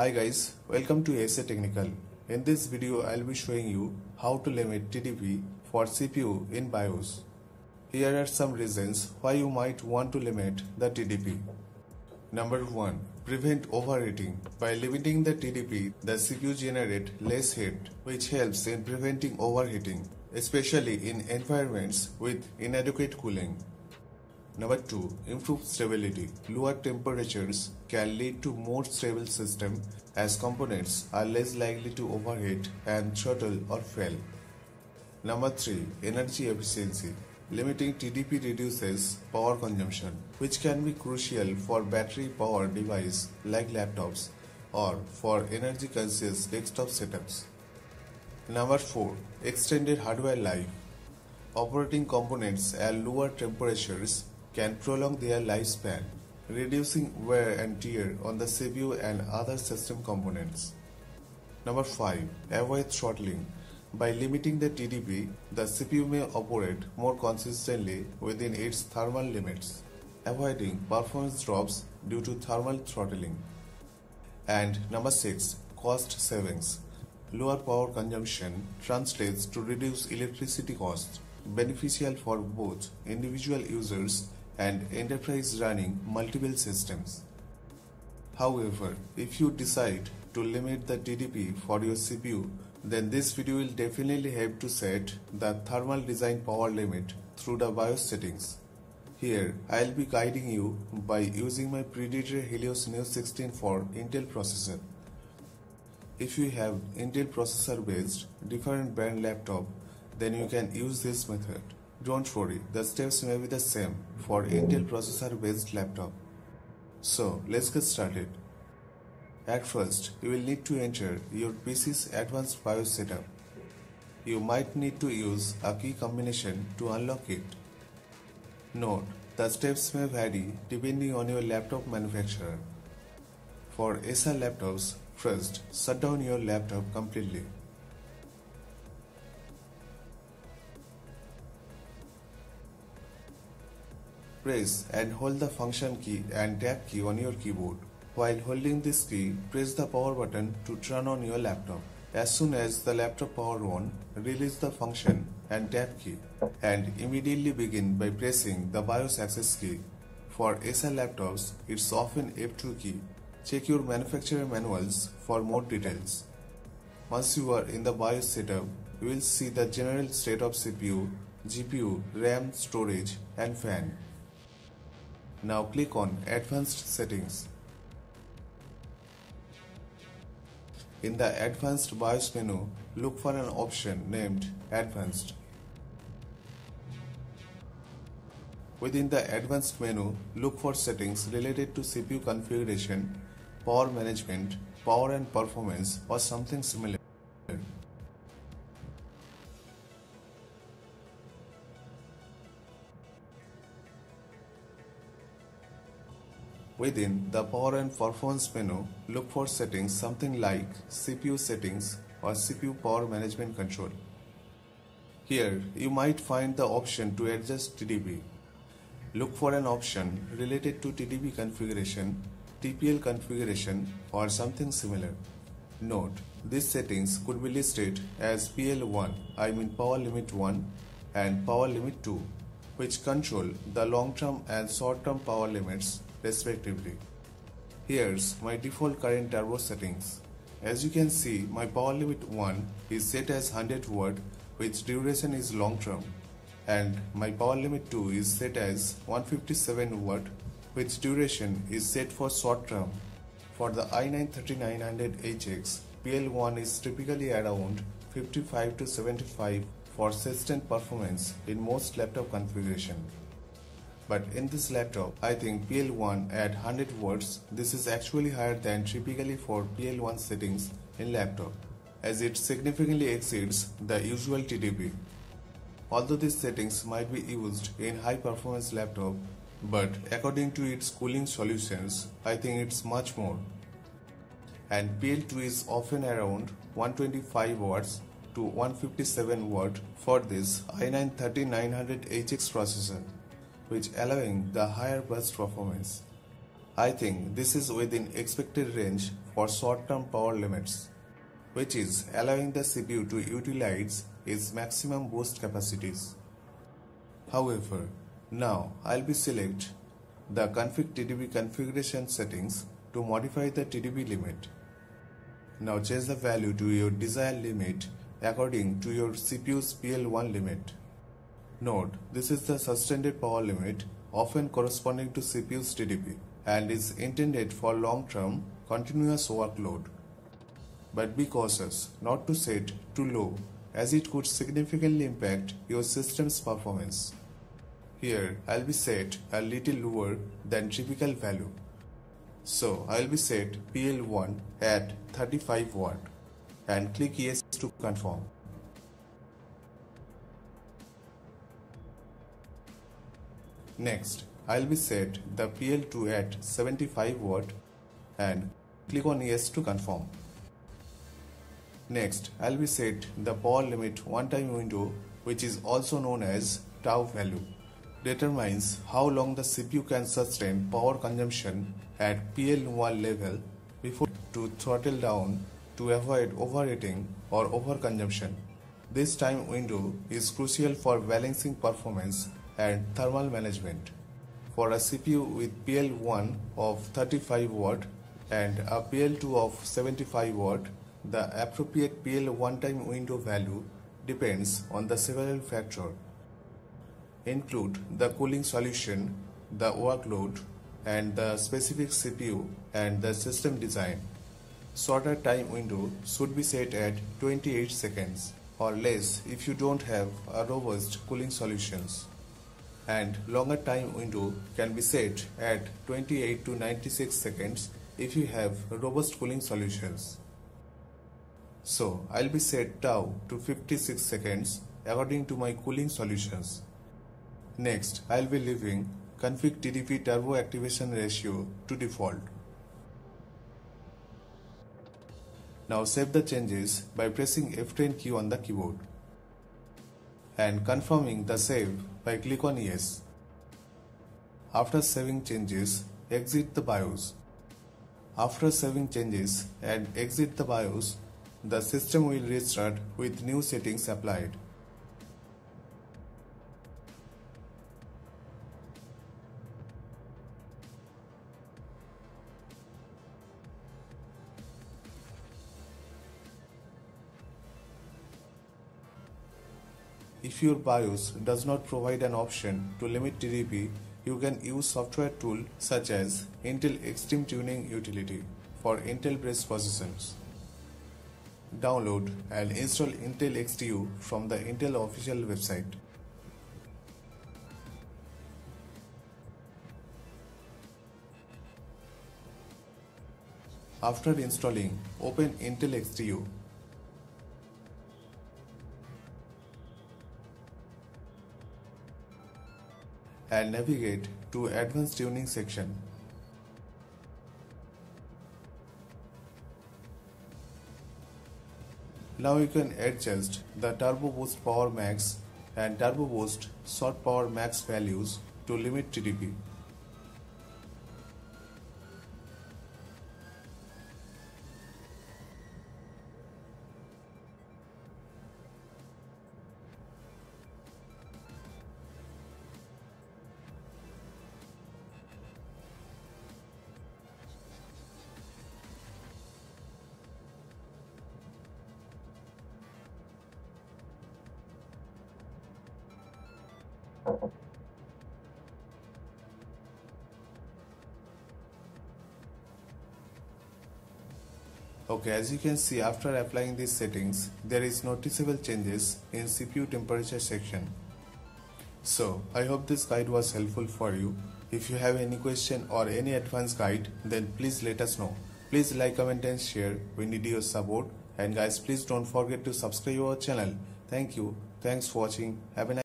Hi guys, welcome to ASA Technical. In this video, I'll be showing you how to limit TDP for CPU in BIOS. Here are some reasons why you might want to limit the TDP. Number 1. Prevent overheating. By limiting the TDP, the CPU generate less heat, which helps in preventing overheating, especially in environments with inadequate cooling. Number 2. Improved stability. Lower temperatures can lead to more stable system as components are less likely to overheat and throttle or fail. Number 3. Energy efficiency. Limiting TDP reduces power consumption, which can be crucial for battery powered device like laptops or for energy conscious desktop setups. Number 4. Extended hardware life. Operating components at lower temperatures can prolong their lifespan, reducing wear and tear on the CPU and other system components. Number 5. Avoid throttling. By limiting the TDP, the CPU may operate more consistently within its thermal limits, avoiding performance drops due to thermal throttling. And number 6. Cost savings. Lower power consumption translates to reduced electricity costs, beneficial for both individual users and enterprise running multiple systems. However, if you decide to limit the TDP for your CPU, then this video will definitely help to set the thermal design power limit through the BIOS settings. Here, I'll be guiding you by using my Predator Helios Neo 16 for Intel processor. If you have Intel processor based different brand laptop, then you can use this method. Don't worry, the steps may be the same for Intel processor based laptop. So, let's get started. At first, you will need to enter your PC's advanced BIOS setup. You might need to use a key combination to unlock it. Note, the steps may vary depending on your laptop manufacturer. For Acer laptops, first shut down your laptop completely. Press and hold the function key and tab key on your keyboard. While holding this key, press the power button to turn on your laptop. As soon as the laptop power on, release the function and tab key and immediately begin by pressing the BIOS access key. For Acer laptops, it's often F2 key. Check your manufacturer manuals for more details. Once you are in the BIOS setup, you will see the general state of CPU, GPU, RAM, storage and fan. Now click on Advanced Settings. In the Advanced BIOS menu, look for an option named Advanced. Within the Advanced menu, look for settings related to CPU configuration, power management, power and performance or something similar. Within the Power and Performance menu, look for settings something like CPU settings or CPU power management control. Here, you might find the option to adjust TDP. Look for an option related to TDP configuration, TPL configuration or something similar. Note, these settings could be listed as PL1, I mean power limit 1 and power limit 2, which control the long-term and short-term power limits respectively. Here's my default current turbo settings. As you can see, my power limit 1 is set as 100 watt which duration is long term and my power limit 2 is set as 157 watt which duration is set for short term. For the i9-3900HX, PL1 is typically around 55 to 75 for sustained performance in most laptop configuration but in this laptop I think PL1 at 100 watts this is actually higher than typically for PL1 settings in laptop as it significantly exceeds the usual TDP. Although these settings might be used in high performance laptop but according to its cooling solutions I think it's much more. And PL2 is often around 125 watts to 157 watt for this i9-13900HX processor which allowing the higher burst performance. I think this is within expected range for short-term power limits, which is allowing the CPU to utilize its maximum boost capacities. However, now I'll be select the config TDP configuration settings to modify the TDP limit. Now change the value to your desired limit according to your CPU's PL1 limit. Note, this is the sustained power limit often corresponding to CPU's TDP and is intended for long-term continuous workload. But be cautious not to set too low as it could significantly impact your system's performance. Here I'll be set a little lower than typical value. So I'll be set PL1 at 35 watt and click yes to confirm. Next, I'll be set the PL2 at 75 watt and click on yes to confirm. Next, I'll be set the power limit one time window which is also known as tau value determines how long the CPU can sustain power consumption at PL1 level before to throttle down to avoid overheating or overconsumption. This time window is crucial for balancing performance and thermal management. For a CPU with PL1 of 35 watt and a PL2 of 75 watt, the appropriate PL1 time window value depends on the several factors. Include the cooling solution, the workload, and the specific CPU and the system design. Shorter time window should be set at 28 seconds or less if you don't have a robust cooling solutions and longer time window can be set at 28 to 96 seconds if you have robust cooling solutions. So I'll be set tau to 56 seconds according to my cooling solutions. Next I'll be leaving config TDP turbo activation ratio to default. Now save the changes by pressing F10 key on the keyboard and confirming the save by click on yes. After saving changes, exit the BIOS. After saving changes and exit the BIOS, the system will restart with new settings applied. If your BIOS does not provide an option to limit TDP, you can use software tool such as Intel Extreme Tuning Utility for Intel-based processors. Download and install Intel XTU from the Intel official website. After installing, open Intel XTU and navigate to advanced tuning section. Now you can adjust the Turbo Boost Power Max and Turbo Boost Short Power Max values to limit TDP. Okay, as you can see after applying these settings, there is noticeable changes in CPU temperature section. So, I hope this guide was helpful for you. If you have any question or any advanced guide, then please let us know. Please like, comment and share. We need your support. And guys, please don't forget to subscribe our channel. Thank you. Thanks for watching. Have a nice